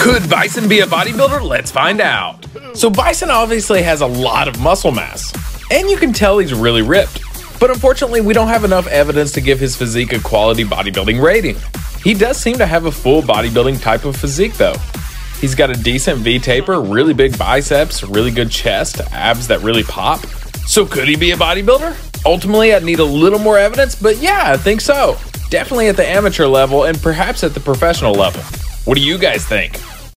Could Bison be a bodybuilder? Let's find out. So, Bison obviously has a lot of muscle mass, and you can tell he's really ripped. But unfortunately, we don't have enough evidence to give his physique a quality bodybuilding rating. He does seem to have a full bodybuilding type of physique, though. He's got a decent V taper, really big biceps, really good chest, abs that really pop. So, could he be a bodybuilder? Ultimately, I'd need a little more evidence, but yeah, I think so. Definitely at the amateur level and perhaps at the professional level. What do you guys think?